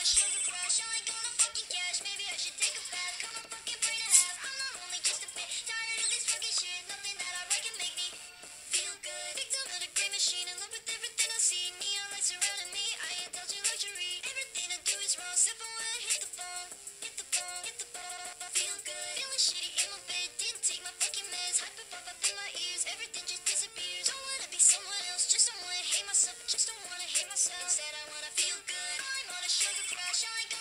Instead, I like can make me feel good. Picked up on the machine and look with everything I see. Neither light surrounding me. I intelligent luxury. Everything I do is wrong. Some wanna ain't